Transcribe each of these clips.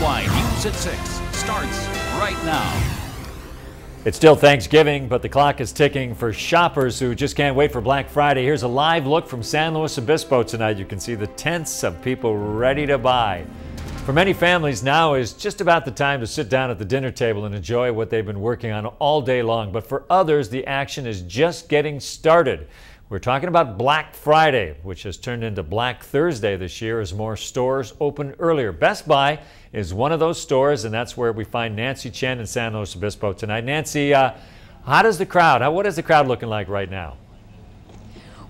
KSBY News at 6 starts right now. It's still Thanksgiving, but the clock is ticking for shoppers who just can't wait for Black Friday. Here's a live look from San Luis Obispo tonight. You can see the tents of people ready to buy. For many families, now is just about the time to sit down at the dinner table and enjoy what they've been working on all day long. But for others, the action is just getting started. We're talking about Black Friday, which has turned into Black Thursday this year as more stores open earlier. Best Buy is one of those stores, and that's where we find Nancy Chen in San Luis Obispo tonight. Nancy, uh, how does the crowd, how, what is the crowd looking like right now?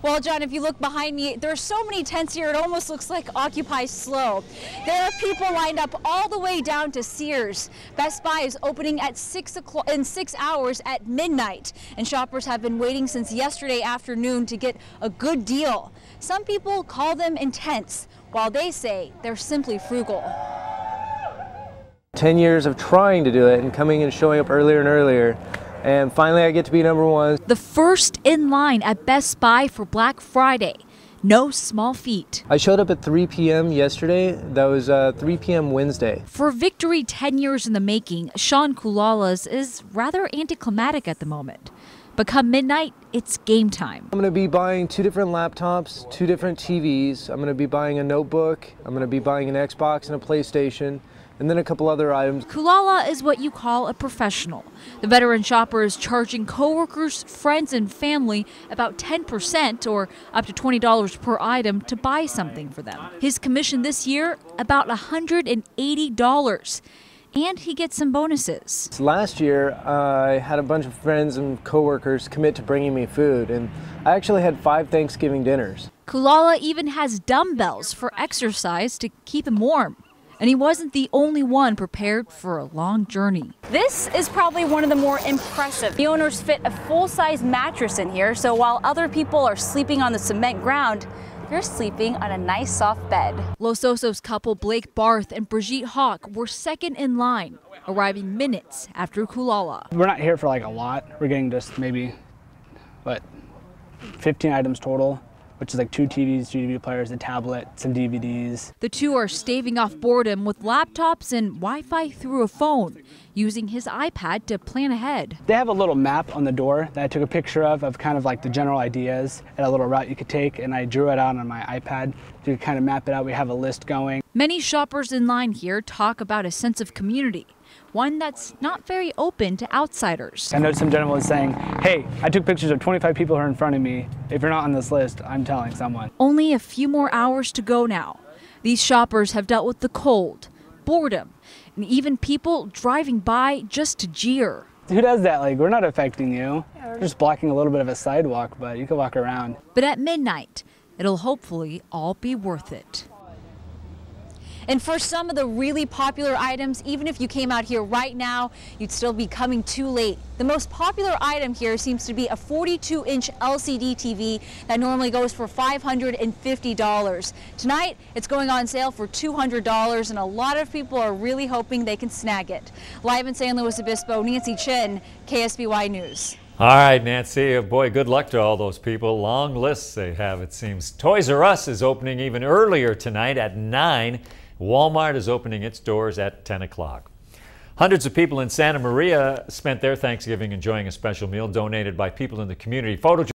Well, John, if you look behind me, there are so many tents here, it almost looks like Occupy SLO. There are people lined up all the way down to Sears. Best Buy is opening at 6 o'clock in six hours at midnight, and shoppers have been waiting since yesterday afternoon to get a good deal. Some people call them intense, while they say they're simply frugal. 10 years of trying to do it and coming and showing up earlier and earlier and finally I get to be number one. The first in line at Best Buy for Black Friday. No small feat. I showed up at 3 p.m. yesterday. That was uh, 3 p.m. Wednesday. For victory 10 years in the making, Sean Kulalas is rather anticlimactic at the moment. But come midnight, it's game time. I'm going to be buying two different laptops, two different TVs. I'm going to be buying a notebook. I'm going to be buying an Xbox and a PlayStation and then a couple other items. Kulala is what you call a professional. The veteran shopper is charging coworkers, friends, and family about 10% or up to $20 per item to buy something for them. His commission this year, about $180 and he gets some bonuses. Last year, I had a bunch of friends and coworkers commit to bringing me food, and I actually had five Thanksgiving dinners. Kulala even has dumbbells for exercise to keep him warm and he wasn't the only one prepared for a long journey. This is probably one of the more impressive. The owners fit a full-size mattress in here, so while other people are sleeping on the cement ground, they're sleeping on a nice soft bed. Los Osos couple Blake Barth and Brigitte Hawk were second in line, arriving minutes after Kulala. We're not here for like a lot. We're getting just maybe, what, 15 items total which is like two TVs, two DVD players, a tablet, some DVDs. The two are staving off boredom with laptops and Wi Fi through a phone, using his iPad to plan ahead. They have a little map on the door that I took a picture of, of kind of like the general ideas and a little route you could take, and I drew it out on my iPad to kind of map it out. We have a list going. Many shoppers in line here talk about a sense of community one that's not very open to outsiders. I know some gentleman was saying, hey, I took pictures of 25 people who are in front of me. If you're not on this list, I'm telling someone. Only a few more hours to go now. These shoppers have dealt with the cold, boredom, and even people driving by just to jeer. Who does that? Like, we're not affecting you. We're just blocking a little bit of a sidewalk, but you can walk around. But at midnight, it'll hopefully all be worth it. And for some of the really popular items, even if you came out here right now, you'd still be coming too late. The most popular item here seems to be a 42-inch LCD TV that normally goes for $550. Tonight, it's going on sale for $200, and a lot of people are really hoping they can snag it. Live in San Luis Obispo, Nancy Chen, KSBY News. All right, Nancy. Boy, good luck to all those people. Long lists they have, it seems. Toys R Us is opening even earlier tonight at 9. Walmart is opening its doors at 10 o'clock. Hundreds of people in Santa Maria spent their Thanksgiving enjoying a special meal donated by people in the community. Photo